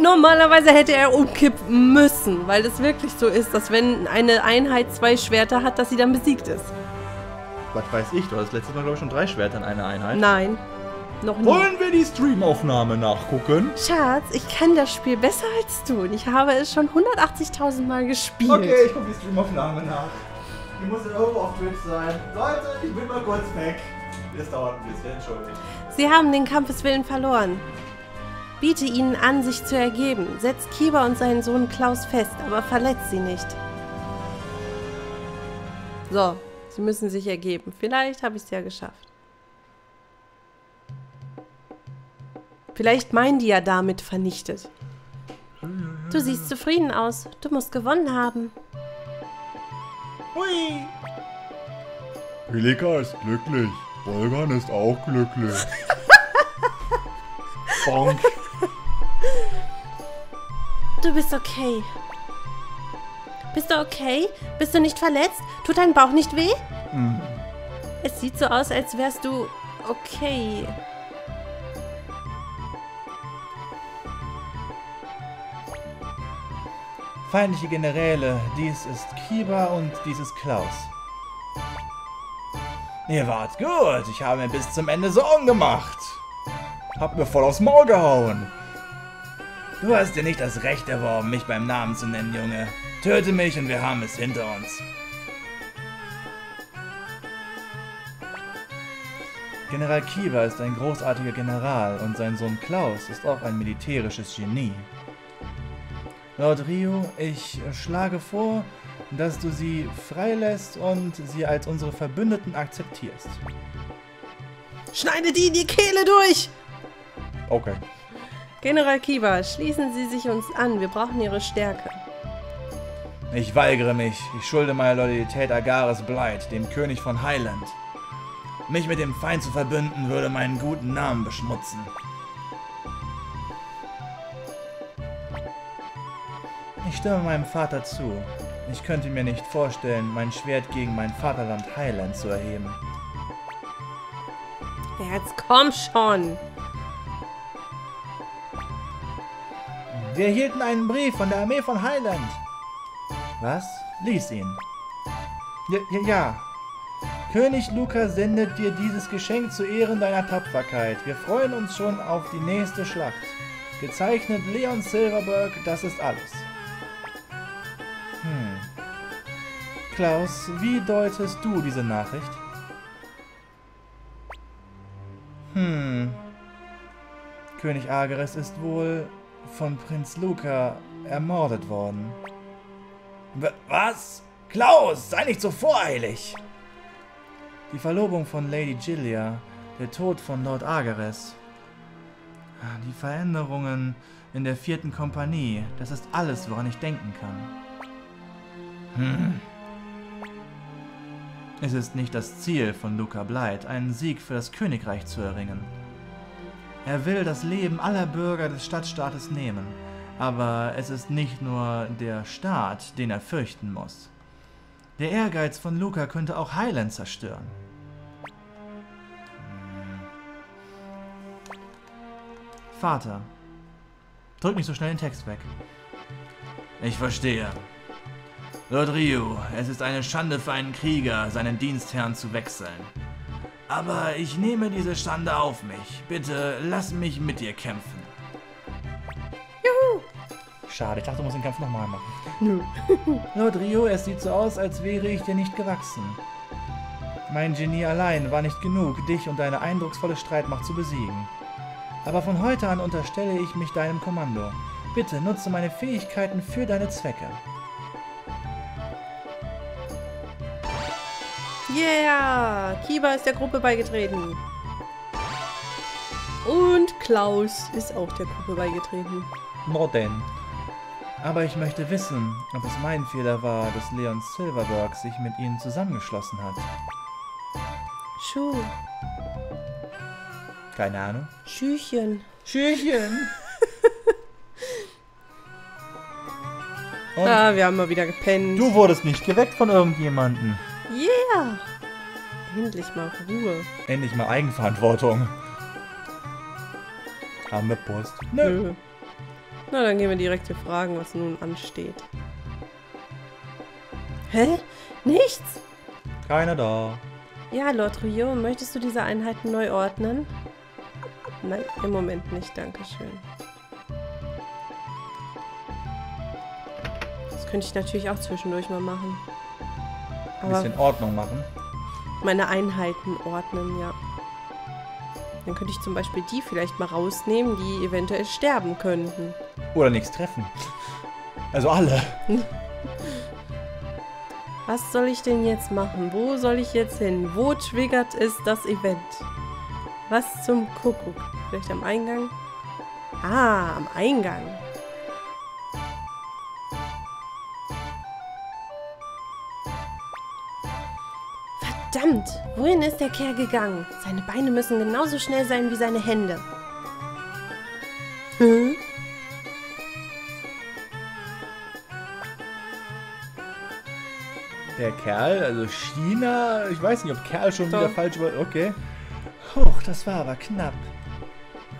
Normalerweise hätte er umkippen müssen, weil es wirklich so ist, dass wenn eine Einheit zwei Schwerter hat, dass sie dann besiegt ist. Was weiß ich, du hast letztes Mal, glaube ich, schon drei Schwerter in einer Einheit. Nein, noch nie. Wollen wir die Streamaufnahme nachgucken? Schatz, ich kann das Spiel besser als du und ich habe es schon 180.000 Mal gespielt. Okay, ich gucke die Streamaufnahme nach. Die muss irgendwo auf Twitch sein. Leute, ich bin mal kurz weg. Das dauert ein bisschen, entschuldigt. Sie haben den Kampfeswillen verloren. Biete ihnen an, sich zu ergeben. Setzt Kiba und seinen Sohn Klaus fest, aber verletzt sie nicht. So, sie müssen sich ergeben. Vielleicht habe ich es ja geschafft. Vielleicht meinen die ja damit vernichtet. Du siehst zufrieden aus. Du musst gewonnen haben. Hui! Pelika ist glücklich. Bolgan ist auch glücklich. Bonk. Du bist okay. Bist du okay? Bist du nicht verletzt? Tut dein Bauch nicht weh? Es sieht so aus, als wärst du okay. Feindliche Generäle, dies ist Kiba und dies ist Klaus. Ihr wart gut, ich habe mir bis zum Ende Sorgen gemacht. Hab mir voll aufs Maul gehauen. Du hast dir nicht das Recht erworben, mich beim Namen zu nennen, Junge. Töte mich und wir haben es hinter uns. General Kiba ist ein großartiger General und sein Sohn Klaus ist auch ein militärisches Genie. Lord Rio, ich schlage vor, dass du sie freilässt und sie als unsere Verbündeten akzeptierst. Schneide die in die Kehle durch! Okay. General Kiba, schließen Sie sich uns an. Wir brauchen Ihre Stärke. Ich weigere mich. Ich schulde meine Loyalität Agares Blight, dem König von Highland. Mich mit dem Feind zu verbünden, würde meinen guten Namen beschmutzen. Ich stimme meinem Vater zu. Ich könnte mir nicht vorstellen, mein Schwert gegen mein Vaterland Highland zu erheben. Jetzt komm schon! Wir erhielten einen Brief von der Armee von Highland. Was? Lies ihn. Ja, ja, ja. König Luca sendet dir dieses Geschenk zu Ehren deiner Tapferkeit. Wir freuen uns schon auf die nächste Schlacht. Gezeichnet Leon Silverberg, das ist alles. Hm. Klaus, wie deutest du diese Nachricht? Hm. König Ageres ist wohl von Prinz Luca ermordet worden. W was? Klaus, sei nicht so voreilig! Die Verlobung von Lady Gilia, der Tod von Lord Ageres, die Veränderungen in der vierten Kompanie, das ist alles, woran ich denken kann. Hm. Es ist nicht das Ziel von Luca Blight, einen Sieg für das Königreich zu erringen. Er will das Leben aller Bürger des Stadtstaates nehmen, aber es ist nicht nur der Staat, den er fürchten muss. Der Ehrgeiz von Luca könnte auch Highland zerstören. Vater, drück nicht so schnell den Text weg. Ich verstehe. Lord Ryu, es ist eine Schande für einen Krieger, seinen Dienstherrn zu wechseln. Aber ich nehme diese Schande auf mich. Bitte lass mich mit dir kämpfen. Juhu! Schade, ich dachte, du musst den Kampf nochmal machen. Nö. Lord Rio, es sieht so aus, als wäre ich dir nicht gewachsen. Mein Genie allein war nicht genug, dich und deine eindrucksvolle Streitmacht zu besiegen. Aber von heute an unterstelle ich mich deinem Kommando. Bitte nutze meine Fähigkeiten für deine Zwecke. Yeah! Kiba ist der Gruppe beigetreten. Und Klaus ist auch der Gruppe beigetreten. Norden. Aber ich möchte wissen, ob es mein Fehler war, dass Leon Silverberg sich mit ihnen zusammengeschlossen hat. Schuh. Keine Ahnung. Schüchen. Schürchen! Und Ah, wir haben mal wieder gepennt. du wurdest nicht geweckt von irgendjemandem. Yeah! Endlich mal Ruhe. Endlich mal Eigenverantwortung. Haben wir Post? Nö. Nö. Na, dann gehen wir direkt hier fragen, was nun ansteht. Hä? Nichts? Keiner da. Ja, Lord Rio, möchtest du diese Einheiten neu ordnen? Nein, im Moment nicht, Dankeschön. Das könnte ich natürlich auch zwischendurch mal machen. Ein bisschen Ordnung machen. meine Einheiten ordnen, ja. Dann könnte ich zum Beispiel die vielleicht mal rausnehmen, die eventuell sterben könnten. Oder nichts treffen. Also alle. Was soll ich denn jetzt machen? Wo soll ich jetzt hin? Wo triggert es das Event? Was zum Kuckuck? Vielleicht am Eingang? Ah, am Eingang. Verdammt! Wohin ist der Kerl gegangen? Seine Beine müssen genauso schnell sein wie seine Hände. Hm? Der Kerl, also China, ich weiß nicht, ob Kerl schon Doch. wieder falsch war. Okay. Huch, das war aber knapp.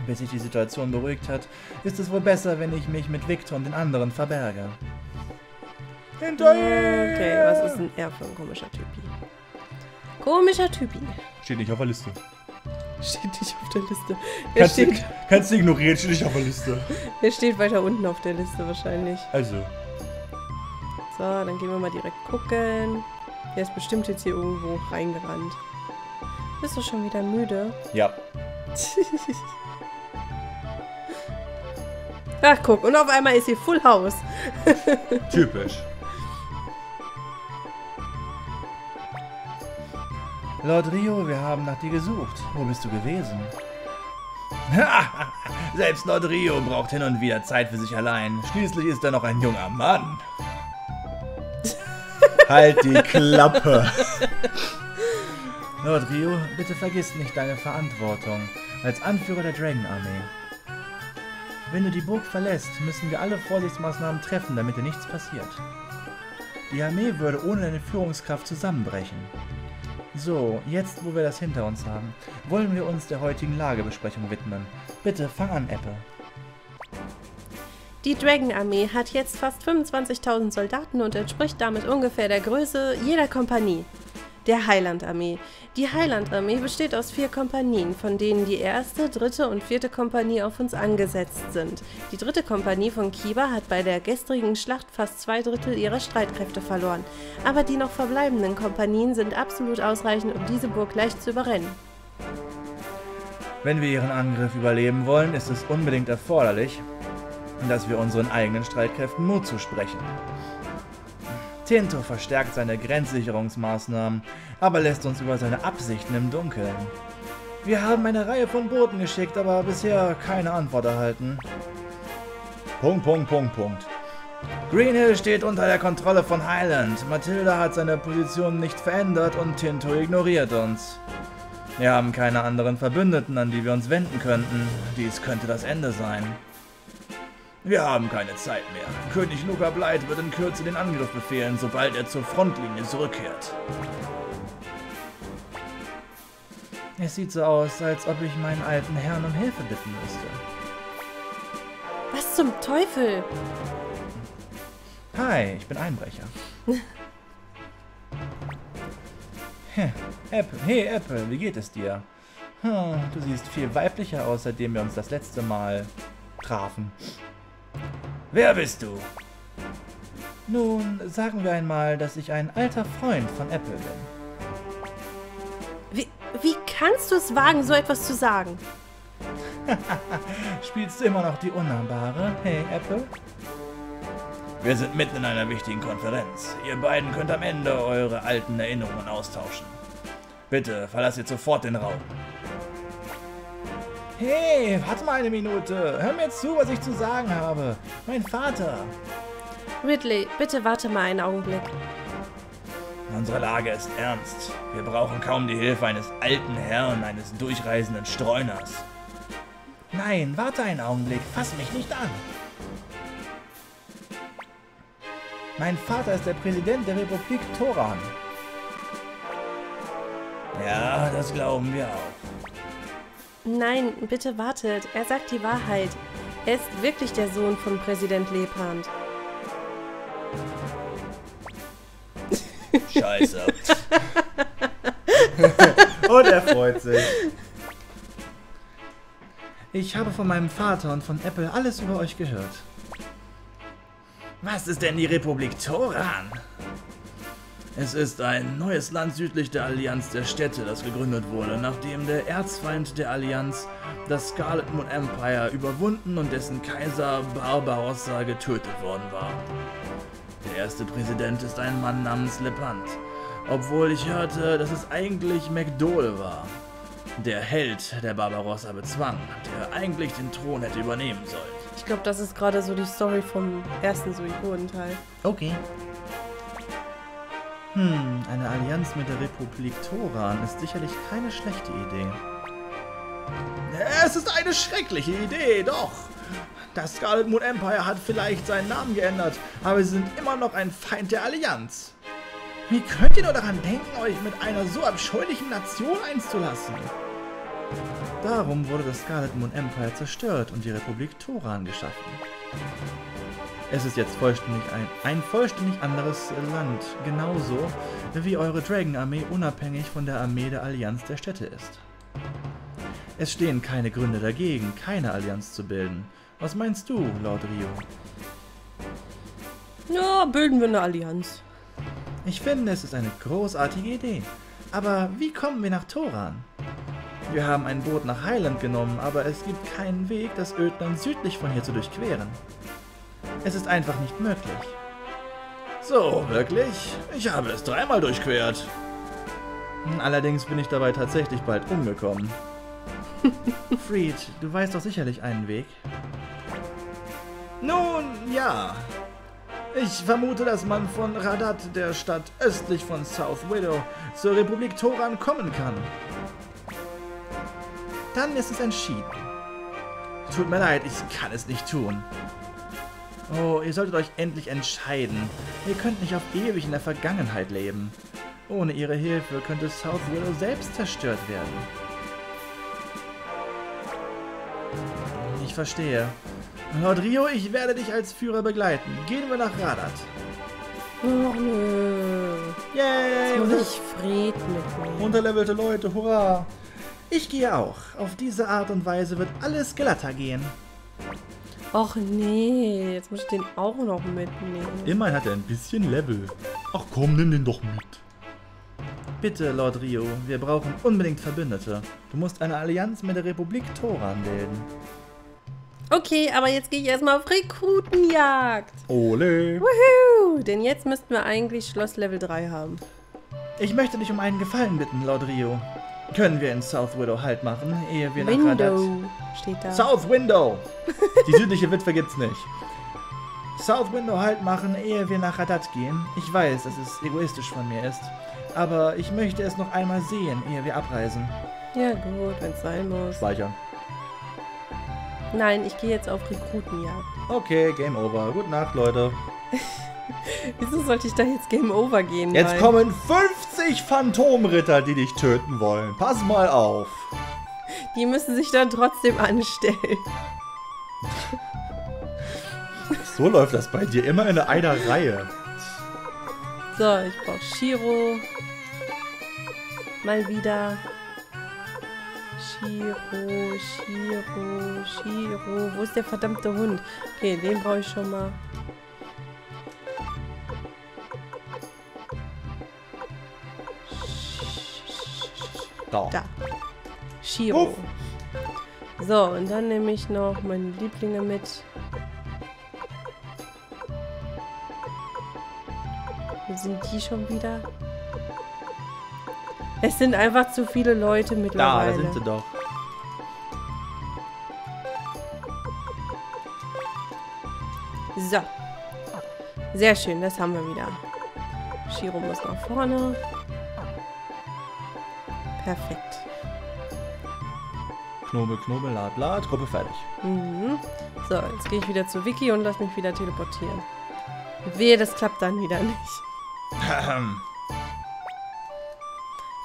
Bis sich die Situation beruhigt hat, ist es wohl besser, wenn ich mich mit Victor und den anderen verberge. Hinter ihm! Okay, was ist denn er für ein komischer Typi? Komischer Typi. Steht nicht auf der Liste. Steht nicht auf der Liste. Er Kannst du, steht, kannst du ignorieren, steht nicht auf der Liste. er steht weiter unten auf der Liste wahrscheinlich. Also, So, dann gehen wir mal direkt gucken. Der ist bestimmt jetzt hier irgendwo reingerannt. Bist du schon wieder müde? ja. Ach, guck, und auf einmal ist hier Full House. Typisch. Lord Rio, wir haben nach dir gesucht. Wo bist du gewesen? Selbst Lord Rio braucht hin und wieder Zeit für sich allein. Schließlich ist er noch ein junger Mann. halt die Klappe. Lord Rio, bitte vergiss nicht deine Verantwortung als Anführer der Dragon Armee. Wenn du die Burg verlässt, müssen wir alle Vorsichtsmaßnahmen treffen, damit dir nichts passiert. Die Armee würde ohne deine Führungskraft zusammenbrechen. So, jetzt wo wir das hinter uns haben, wollen wir uns der heutigen Lagebesprechung widmen. Bitte fang an, Apple. Die Dragon-Armee hat jetzt fast 25.000 Soldaten und entspricht damit ungefähr der Größe jeder Kompanie. Der Highland-Armee. Die Highland-Armee besteht aus vier Kompanien, von denen die erste, dritte und vierte Kompanie auf uns angesetzt sind. Die dritte Kompanie von Kiba hat bei der gestrigen Schlacht fast zwei Drittel ihrer Streitkräfte verloren. Aber die noch verbleibenden Kompanien sind absolut ausreichend, um diese Burg leicht zu überrennen. Wenn wir ihren Angriff überleben wollen, ist es unbedingt erforderlich, dass wir unseren eigenen Streitkräften Mut zusprechen. Tinto verstärkt seine Grenzsicherungsmaßnahmen, aber lässt uns über seine Absichten im Dunkeln. Wir haben eine Reihe von Booten geschickt, aber bisher keine Antwort erhalten. Punkt, Punkt, Punkt, Punkt. Greenhill steht unter der Kontrolle von Highland. Matilda hat seine Position nicht verändert und Tinto ignoriert uns. Wir haben keine anderen Verbündeten, an die wir uns wenden könnten. Dies könnte das Ende sein. Wir haben keine Zeit mehr. König Luca Bleit wird in Kürze den Angriff befehlen, sobald er zur Frontlinie zurückkehrt. Es sieht so aus, als ob ich meinen alten Herrn um Hilfe bitten müsste. Was zum Teufel? Hi, ich bin Einbrecher. Hä, Apple, hey Apple, wie geht es dir? Hm, du siehst viel weiblicher aus, seitdem wir uns das letzte Mal trafen. Wer bist du? Nun, sagen wir einmal, dass ich ein alter Freund von Apple bin. Wie, wie kannst du es wagen, so etwas zu sagen? Spielst du immer noch die Unnahbare? Hey, Apple? Wir sind mitten in einer wichtigen Konferenz. Ihr beiden könnt am Ende eure alten Erinnerungen austauschen. Bitte verlasst jetzt sofort den Raum. Hey, warte mal eine Minute. Hör mir zu, was ich zu sagen habe. Mein Vater. Ridley, bitte warte mal einen Augenblick. Unsere Lage ist ernst. Wir brauchen kaum die Hilfe eines alten Herrn, eines durchreisenden Streuners. Nein, warte einen Augenblick. Fass mich nicht an. Mein Vater ist der Präsident der Republik Toran. Ja, das glauben wir auch. Nein, bitte wartet. Er sagt die Wahrheit. Er ist wirklich der Sohn von Präsident Lebrand. Scheiße. und er freut sich. Ich habe von meinem Vater und von Apple alles über euch gehört. Was ist denn die Republik Toran? Es ist ein neues Land südlich der Allianz der Städte, das gegründet wurde, nachdem der Erzfeind der Allianz, das Scarlet Moon Empire, überwunden und dessen Kaiser Barbarossa getötet worden war. Der erste Präsident ist ein Mann namens Lepant, obwohl ich hörte, dass es eigentlich McDowell war. Der Held, der Barbarossa bezwang, der eigentlich den Thron hätte übernehmen sollen. Ich glaube, das ist gerade so die Story vom ersten Suikoden-Teil. Okay. Hm, eine Allianz mit der Republik Toran ist sicherlich keine schlechte Idee. Es ist eine schreckliche Idee, doch. Das Scarlet Moon Empire hat vielleicht seinen Namen geändert, aber sie sind immer noch ein Feind der Allianz. Wie könnt ihr nur daran denken, euch mit einer so abscheulichen Nation einzulassen? Darum wurde das Scarlet Moon Empire zerstört und die Republik Toran geschaffen. Es ist jetzt vollständig ein, ein vollständig anderes Land, genauso wie eure Dragon-Armee unabhängig von der Armee der Allianz der Städte ist. Es stehen keine Gründe dagegen, keine Allianz zu bilden. Was meinst du, Lord Rio? Ja, bilden wir eine Allianz. Ich finde, es ist eine großartige Idee. Aber wie kommen wir nach Toran? Wir haben ein Boot nach Highland genommen, aber es gibt keinen Weg, das Ödland südlich von hier zu durchqueren. Es ist einfach nicht möglich. So, wirklich? Ich habe es dreimal durchquert. Allerdings bin ich dabei tatsächlich bald umgekommen. Fried, du weißt doch sicherlich einen Weg. Nun, ja. Ich vermute, dass man von Radat, der Stadt östlich von South Widow, zur Republik Toran kommen kann. Dann ist es entschieden. Tut mir leid, ich kann es nicht tun. Oh, ihr solltet euch endlich entscheiden. Ihr könnt nicht auf ewig in der Vergangenheit leben. Ohne ihre Hilfe könnte South Willow selbst zerstört werden. Ich verstehe. Lord Rio, ich werde dich als Führer begleiten. Gehen wir nach Radat. Oh nö. Yay! Jetzt muss ich Fried mitnehmen. Unterlevelte Leute, hurra! Ich gehe auch. Auf diese Art und Weise wird alles glatter gehen. Och nee, jetzt muss ich den auch noch mitnehmen. Immerhin hat er ein bisschen Level. Ach komm, nimm den doch mit. Bitte, Lord Rio, wir brauchen unbedingt Verbündete. Du musst eine Allianz mit der Republik Toran bilden. Okay, aber jetzt gehe ich erstmal auf Rekrutenjagd. Ole. Wuhu! Denn jetzt müssten wir eigentlich Schloss Level 3 haben. Ich möchte dich um einen Gefallen bitten, Lord Rio. Können wir in South Widow Halt machen, ehe wir nach Radat... Window steht da. South Window! Die südliche Witwe gibt's nicht. South Window Halt machen, ehe wir nach Radat gehen. Ich weiß, dass es egoistisch von mir ist. Aber ich möchte es noch einmal sehen, ehe wir abreisen. Ja gut, wenn es sein muss. Speichern. Nein, ich gehe jetzt auf Rekrutenjagd. Okay, Game Over. Gute Nacht, Leute. Wieso sollte ich da jetzt Game Over gehen? Jetzt Weil- kommen 50 Phantomritter, die dich töten wollen. Pass mal auf. Die müssen sich dann trotzdem anstellen. So läuft das bei dir immer in einer Reihe. So, ich brauche Shiro. Mal wieder. Shiro, Shiro, Shiro. Wo ist der verdammte Hund? Okay, den brauche ich schon mal. Da. Da. Shiro. Uff. So, und dann nehme ich noch meine Lieblinge mit. Wo sind die schon wieder? Es sind einfach zu viele Leute Da, mittlerweile. da sind sie doch. So. Sehr schön, das haben wir wieder. Shiro muss nach vorne. Perfekt. Knobel, Knobel, lad, lad. Gruppe fertig. Mhm. So, jetzt gehe ich wieder zu Vicky und lass mich wieder teleportieren. Wehe, das klappt dann wieder nicht.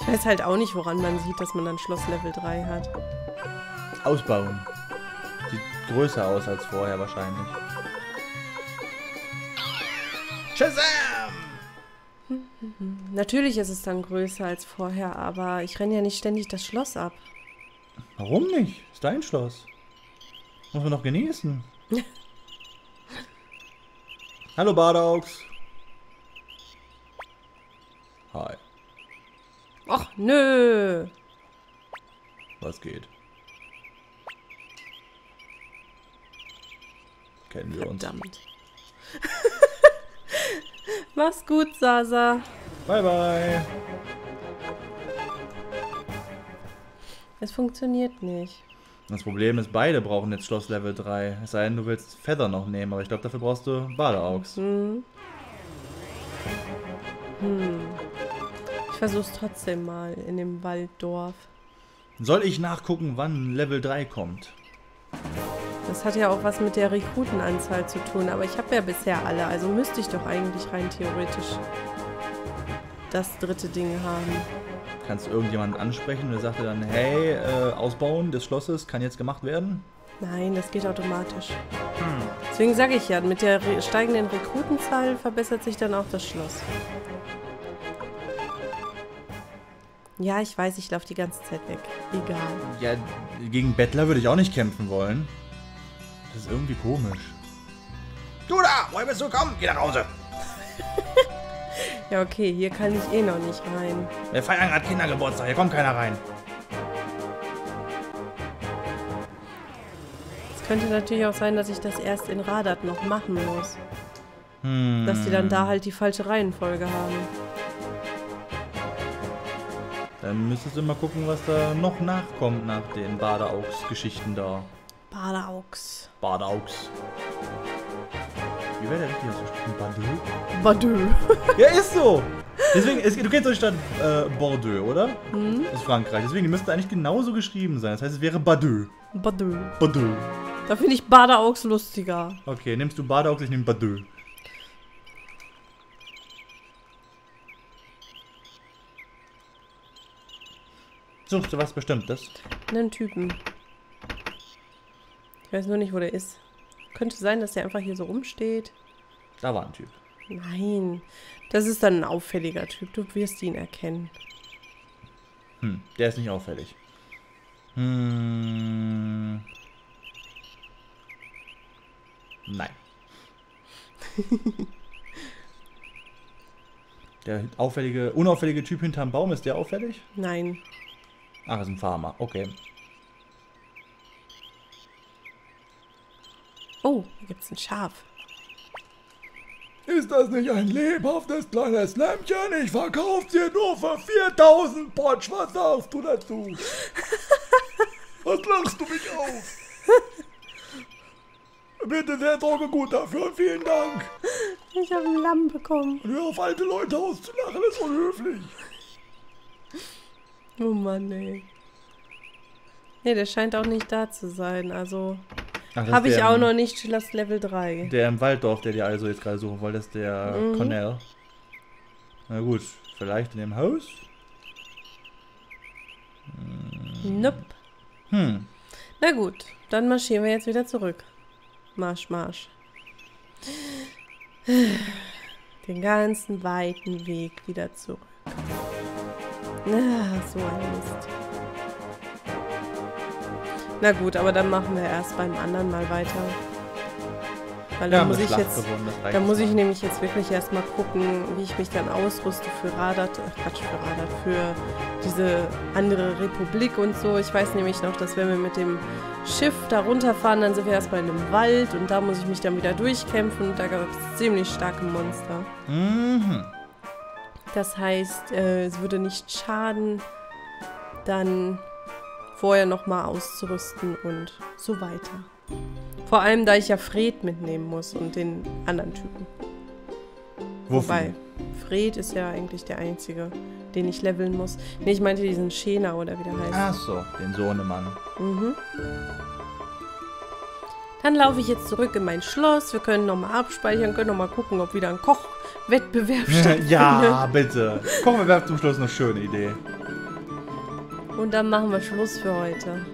Ich weiß halt auch nicht, woran man sieht, dass man dann Schloss Level 3 hat. Ausbauen. Sieht größer aus als vorher wahrscheinlich. Shazam! Natürlich ist es dann größer als vorher, aber ich renne ja nicht ständig das Schloss ab. Warum nicht? Ist dein Schloss. Muss man doch genießen. Hallo Badaux. Hi. Och, nö. Was geht? Kennen wir uns. Verdammt. Mach's gut, Sasa. Bye bye. Es funktioniert nicht. Das Problem ist, beide brauchen jetzt Schloss Level 3. Es sei denn, du willst Feather noch nehmen, aber ich glaube, dafür brauchst du Badeaugs. Hm. Hm. Ich versuch's trotzdem mal in dem Walddorf. Soll ich nachgucken, wann Level 3 kommt? Das hat ja auch was mit der Rekrutenanzahl zu tun, aber ich habe ja bisher alle, also müsste ich doch eigentlich rein theoretisch das dritte Ding haben. Kannst du irgendjemanden ansprechen und der sagt dir dann, hey, äh, Ausbauen des Schlosses kann jetzt gemacht werden? Nein, das geht automatisch. Deswegen sage ich ja, mit der re steigenden Rekrutenzahl verbessert sich dann auch das Schloss. Ja, ich weiß, ich laufe die ganze Zeit weg. Egal. Ja, gegen Bettler würde ich auch nicht kämpfen wollen. Das ist irgendwie komisch. Du da, woher bist du gekommen? Geh nach Hause. Ja, okay, hier kann ich eh noch nicht rein. Wir feiern gerade Kindergeburtstag, hier kommt keiner rein. Es könnte natürlich auch sein, dass ich das erst in Radat noch machen muss. Hm. Dass die dann da halt die falsche Reihenfolge haben. Dann müsstest du mal gucken, was da noch nachkommt nach den Badeaugs-Geschichten da. Badeaux. Badeaugs. Der richtig ausgesprochen? Badeux? Badeux. Ja, ist so! Deswegen, es, du kennst doch die Stadt äh, Bordeaux, oder? Mhm. Ist Frankreich. Deswegen, die müsste eigentlich genauso geschrieben sein. Das heißt, es wäre Badeux. Badeux. Badeux. Da finde ich Badeaux lustiger. Okay, nimmst du Badeaugs, ich nehme Badeux. Suchst du was Bestimmtes? Einen Typen. Ich weiß nur nicht, wo der ist. Könnte sein, dass der einfach hier so rumsteht. Da war ein Typ. Nein. Das ist dann ein auffälliger Typ. Du wirst ihn erkennen. Hm, der ist nicht auffällig. Hm. Nein. der auffällige, unauffällige Typ hinterm Baum, ist der auffällig? Nein. Ach, ist ein Farmer. Okay. Oh, hier gibt's ein Schaf. Ist das nicht ein lebhaftes kleines Lämpchen? Ich verkauf dir nur für 4000 Potsch. Was sagst du dazu? Was lachst du mich auf? Bitte sehr Sorge gut dafür und vielen Dank. Ich habe ein Lamm bekommen. Und hör auf alte Leute auszulachen, das ist unhöflich. Oh Mann, ey. Nee, der scheint auch nicht da zu sein. Also habe ich auch im- noch nicht Schloss Level 3. Der im Walddorf, der dir also jetzt gerade suchen wollte, ist der Mhm. Cornell. Na gut, vielleicht in dem Haus? Nope. Hm. Na gut, dann marschieren wir jetzt wieder zurück. Marsch, marsch. Den ganzen weiten Weg wieder zurück. Ah, so ein Mist. Na gut, aber dann machen wir erst beim anderen mal weiter. Weil da Ja, muss ich jetzt, da muss ich mal. nämlich jetzt wirklich erstmal gucken, wie ich mich dann ausrüste für Radat, äh, Quatsch, für Radat, für diese andere Republik und so. Ich weiß nämlich noch, dass wenn wir mit dem Schiff da runterfahren, dann sind wir erstmal in einem Wald und da muss ich mich dann wieder durchkämpfen und da gab es ziemlich starke Monster. Mhm. Das heißt, äh, es würde nicht schaden, dann vorher nochmal auszurüsten und so weiter. Vor allem, da ich ja Fred mitnehmen muss und den anderen Typen. Wofür? Wobei, Fred ist ja eigentlich der einzige, den ich leveln muss. Nee, ich meinte diesen Schena oder wie der heißt. Ach so, den Sohnemann. Mhm. Dann laufe ich jetzt zurück in mein Schloss. Wir können nochmal abspeichern, können nochmal gucken, ob wieder ein Kochwettbewerb stattfindet. ja, bitte. Kochwettbewerb zum Schluss eine schöne Idee. Und dann machen wir Schluss für heute.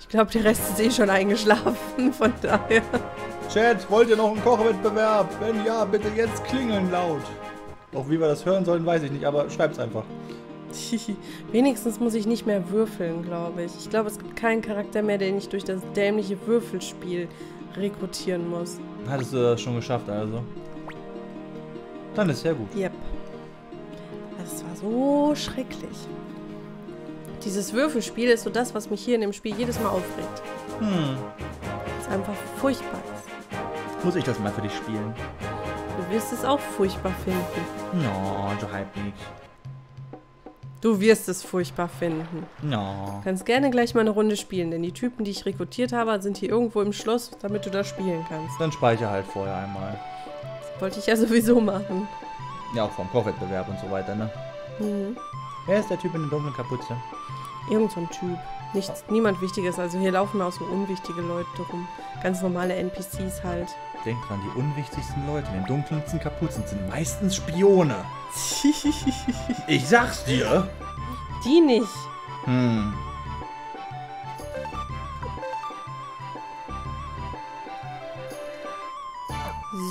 Ich glaube, der Rest ist eh schon eingeschlafen, von daher. Chat, wollt ihr noch einen Kochwettbewerb? Wenn ja, bitte jetzt klingeln laut. Auch wie wir das hören sollen, weiß ich nicht, aber schreibt's einfach. Wenigstens muss ich nicht mehr würfeln, glaube ich. Ich glaube, es gibt keinen Charakter mehr, den ich durch das dämliche Würfelspiel rekrutieren muss. Hattest du das schon geschafft, also? Dann ist sehr gut. Yep. Das war so schrecklich. Dieses Würfelspiel ist so das, was mich hier in dem Spiel jedes Mal aufregt. Hm. Es einfach furchtbar ist. Muss ich das mal für dich spielen? Du wirst es auch furchtbar finden. No, so halb nicht. Du wirst es furchtbar finden. No. Du kannst gerne gleich mal eine Runde spielen, denn die Typen, die ich rekrutiert habe, sind hier irgendwo im Schloss, damit du da spielen kannst. Dann speichere halt vorher einmal. Das wollte ich ja sowieso machen. Ja, auch vom Kochwettbewerb und so weiter, ne? Mhm. Wer ist der Typ in der dunklen Kapuze? Irgend so ein Typ. Nichts, niemand Wichtiges. Also hier laufen auch so unwichtige Leute rum. Ganz normale NPCs halt. Denk dran, die unwichtigsten Leute in den dunkelsten Kapuzen sind meistens Spione. Ich sag's dir. Die nicht. Hm.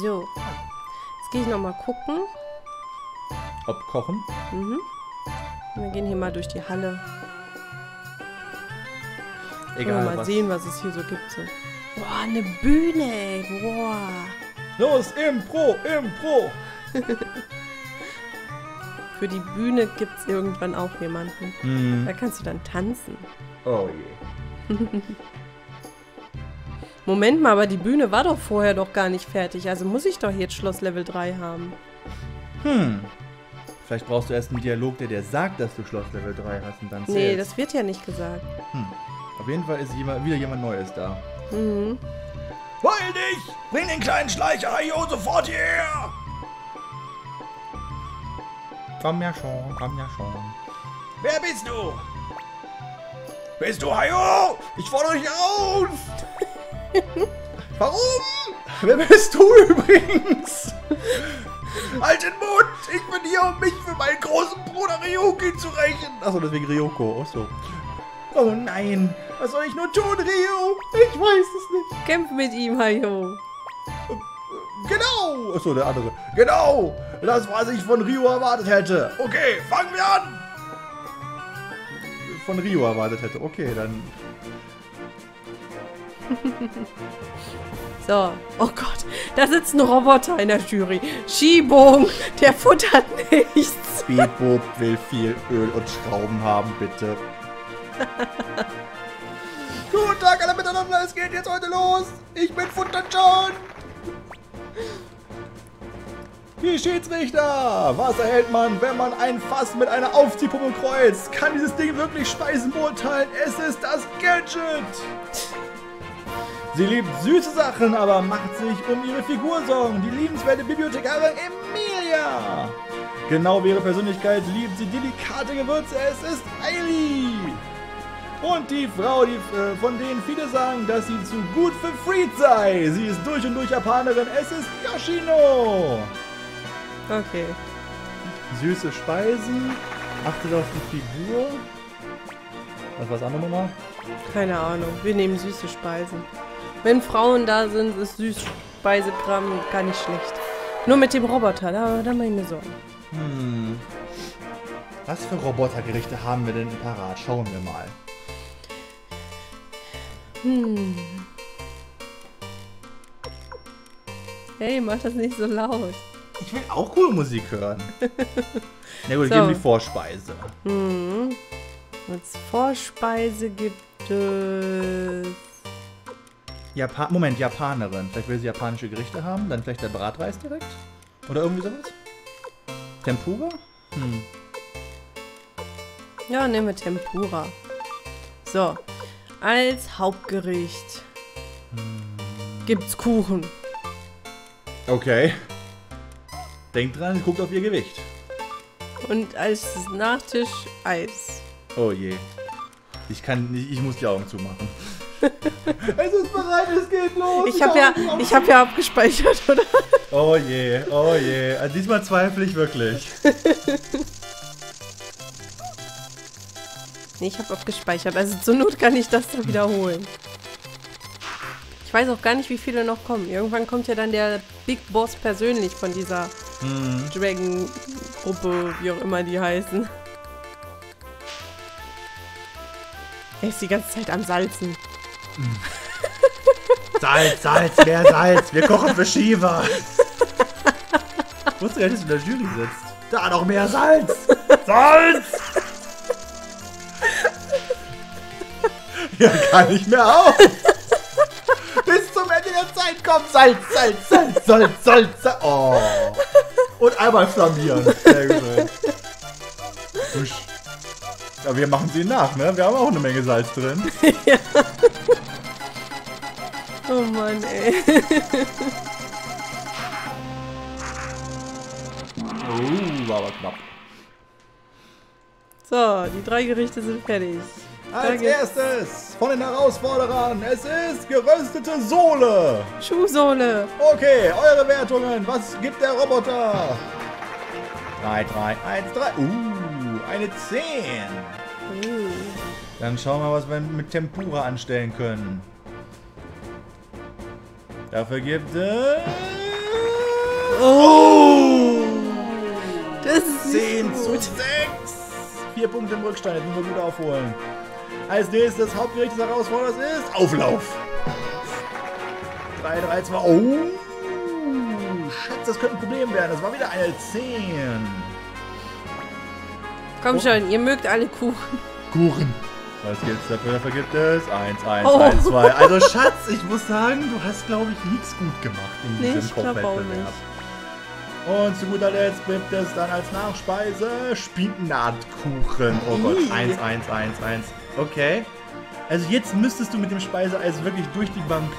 So. Jetzt gehe ich nochmal gucken. Ob kochen? Mhm. Wir gehen hier mal durch die Halle. Egal. Mal was. sehen, was es hier so gibt. So. Boah, eine Bühne, ey. Boah. Los, Impro, Impro. Für die Bühne gibt es irgendwann auch jemanden. Hm. Da kannst du dann tanzen. Oh je. Moment mal, aber die Bühne war doch vorher doch gar nicht fertig. Also muss ich doch jetzt Schloss Level 3 haben. Hm. Vielleicht brauchst du erst einen Dialog, der dir sagt, dass du Schloss Level 3 hast und dann Nee, zählst. das wird ja nicht gesagt. Hm. Auf jeden Fall ist jemand, wieder jemand Neues da. Mhm. Heul dich! Bring den kleinen Schleicher Ayo sofort hierher! Komm ja schon, komm ja schon. Wer bist du? Bist du Hayo? Ich fordere dich auf! Warum? Wer bist du übrigens? Halt den Mund! Ich bin hier, um mich für meinen großen Bruder Ryuki zu rächen! Achso, deswegen Ryoko. Achso. Oh nein. Was soll ich nur tun, Ryo? Ich weiß es nicht. Kämpf mit ihm, Hayo. Genau! Achso, der andere. Genau! Das, was ich von Ryo erwartet hätte. Okay, fangen wir an! Von Rio erwartet hätte. Okay, dann. So. Oh Gott, da sitzt ein Roboter in der Jury. Schiebung, der futtert nichts. Speedbob will viel Öl und Schrauben haben, bitte. Guten Tag alle miteinander, es geht jetzt heute los! Ich bin Futter John! Die Schiedsrichter! Was erhält man, wenn man ein Fass mit einer Aufziehpuppe kreuzt? Kann dieses Ding wirklich Speisen beurteilen? Es ist das Gadget! Sie liebt süße Sachen, aber macht sich um ihre Figur Sorgen. Die liebenswerte Bibliothekarin Emilia! Genau wie ihre Persönlichkeit liebt sie delikate Gewürze. Es ist Ailey! Und die Frau, die, äh, von denen viele sagen, dass sie zu gut für Freed sei. Sie ist durch und durch Japanerin. Es ist Yoshino! Okay. Süße Speisen. Achtet auf die Figur. Was war das andere nochmal? Keine Ahnung. Wir nehmen süße Speisen. Wenn Frauen da sind, ist Süßspeisekram gar nicht schlecht. Nur mit dem Roboter, da, da mache ich mir Sorgen. Hm. Was für Robotergerichte haben wir denn parat? Schauen wir mal. Hm. Hey, mach das nicht so laut. Ich will auch coole Musik hören. Na gut, So. geben die Vorspeise. Hm. Als Vorspeise gibt es. Japa Moment, Japanerin. Vielleicht will sie japanische Gerichte haben. Dann vielleicht der Bratreis direkt? Oder irgendwie sowas? Tempura? Hm. Ja, nehmen wir Tempura. So. Als Hauptgericht gibt's Kuchen. Okay. Denkt dran, guckt auf ihr Gewicht. Und als Nachtisch Eis. Oh je. Ich kann nicht, ich muss die Augen zumachen. Es ist bereit, es geht los. Ich habe ja, ich habe ja abgespeichert, oder? Oh je, oh je. Also diesmal zweifle ich wirklich. Nee, ich habe abgespeichert. Also zur Not kann ich das dann wiederholen. Ich weiß auch gar nicht, wie viele noch kommen. Irgendwann kommt ja dann der Big Boss persönlich von dieser Hm. Dragon-Gruppe, wie auch immer die heißen. Er ist die ganze Zeit am Salzen. Salz, Salz, mehr Salz. Wir kochen für Shiva. Ich wusste gar nicht, dass du in der Jury sitzt. Da noch mehr Salz. Salz! Ja, kann nicht mehr auf. Bis zum Ende der Zeit kommt Salz, Salz, Salz, Salz, Salz, Salz. Oh. Und einmal flammieren. Sehr gut. Husch. Ja, wir machen sie nach, ne? Wir haben auch eine Menge Salz drin. Oh Mann, ey. Oh, war aber knapp. So, die drei Gerichte sind fertig. Als erstes von den Herausforderern, es ist geröstete Sohle. Schuhsohle. Okay, eure Wertungen. Was gibt der Roboter? 3, 3, 1, 3. Uh, eine 10. Uh. Dann schauen wir mal, was wir mit Tempura anstellen können. Dafür gibt es... Oh! Das ist 10 nicht zu gut. 6. Vier Punkte im Rückstand, jetzt müssen wir gut aufholen. Als nächstes Hauptgericht des Herausforderers ist Auflauf. 3, 3, 2. Oh! Schatz, das könnte ein Problem werden. Das war wieder eine 10. Komm schon, ihr mögt alle Kuchen. Kuchen. Was gibt's dafür? Dafür gibt es 1, 1, Oh. 1, 2. Also Schatz, ich muss sagen, du hast, glaube ich, nichts gut gemacht in Nee, diesem glaub auch Kochwettbewerb. Und zu guter Letzt gibt es dann als Nachspeise Spinatkuchen. Oh Gott, Ih. 1, 1, 1, 1. Okay. Also jetzt müsstest du mit dem Speiseeis wirklich durch die Bank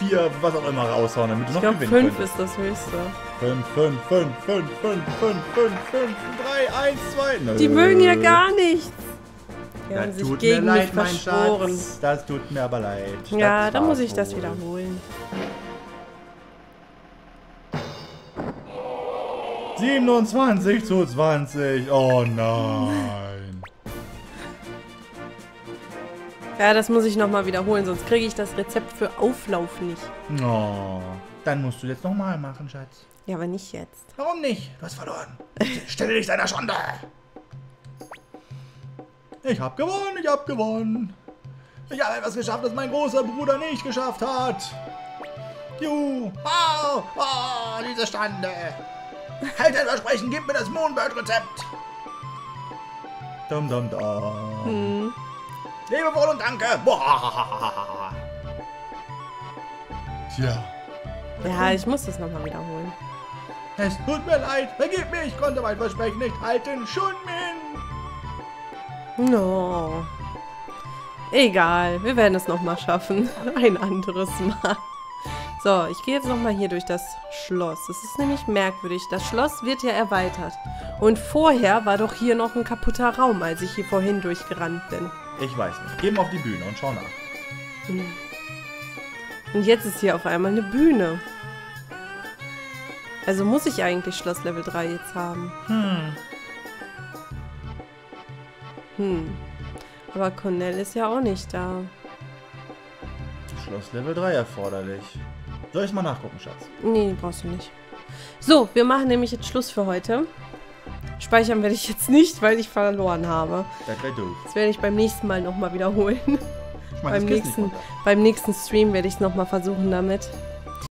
vier, was auch immer raushauen, damit du Ich noch glaube, gewinnen fünf könntest. ist das höchste. 5, 5, 5, 5, 5, 5, 5, 5, 3, 1, 2. Die mögen ja gar nichts. Die haben Das sich tut gegen mir mich leid, mein verschworen. Schatz. Das tut mir aber leid. Ja, Das dann muss ich das wohl. wiederholen. 27 zu 20. Oh nein. Ja, das muss ich nochmal wiederholen, sonst kriege ich das Rezept für Auflauf nicht. Oh. Dann musst du jetzt nochmal machen, Schatz. Ja, aber nicht jetzt. Warum nicht? Du hast verloren. Stelle dich deiner Schande. Ich hab gewonnen, ich hab gewonnen. Ich habe etwas geschafft, das mein großer Bruder nicht geschafft hat. Juhu. Oh, oh, diese Stande. Halt dein Versprechen, gib mir das Moonbird-Rezept. Dum, dum, dum. Hm. Lebewohl und danke. Boah. Tja. Ja, ich muss das nochmal wiederholen. Es tut mir leid. Vergib mir, ich konnte mein Versprechen nicht halten. Shunmin. No. Egal, wir werden es nochmal schaffen. Ein anderes Mal. So, ich gehe jetzt nochmal hier durch das Schloss. Das ist nämlich merkwürdig. Das Schloss wird ja erweitert. Und vorher war doch hier noch ein kaputter Raum, als ich hier vorhin durchgerannt bin. Ich weiß nicht. Geh mal auf die Bühne und schau nach. Und jetzt ist hier auf einmal eine Bühne. Also muss ich eigentlich Schloss Level 3 jetzt haben. Hm. Hm. Aber Cornell ist ja auch nicht da. Schloss Level 3 erforderlich. Soll ich mal nachgucken, Schatz? Nee, brauchst du nicht. So, wir machen nämlich jetzt Schluss für heute. Speichern werde ich jetzt nicht, weil ich verloren habe. Das wäre doof. Das werde ich beim nächsten Mal nochmal wiederholen. Ich meine, beim, nächsten, beim nächsten Stream werde ich es nochmal versuchen damit.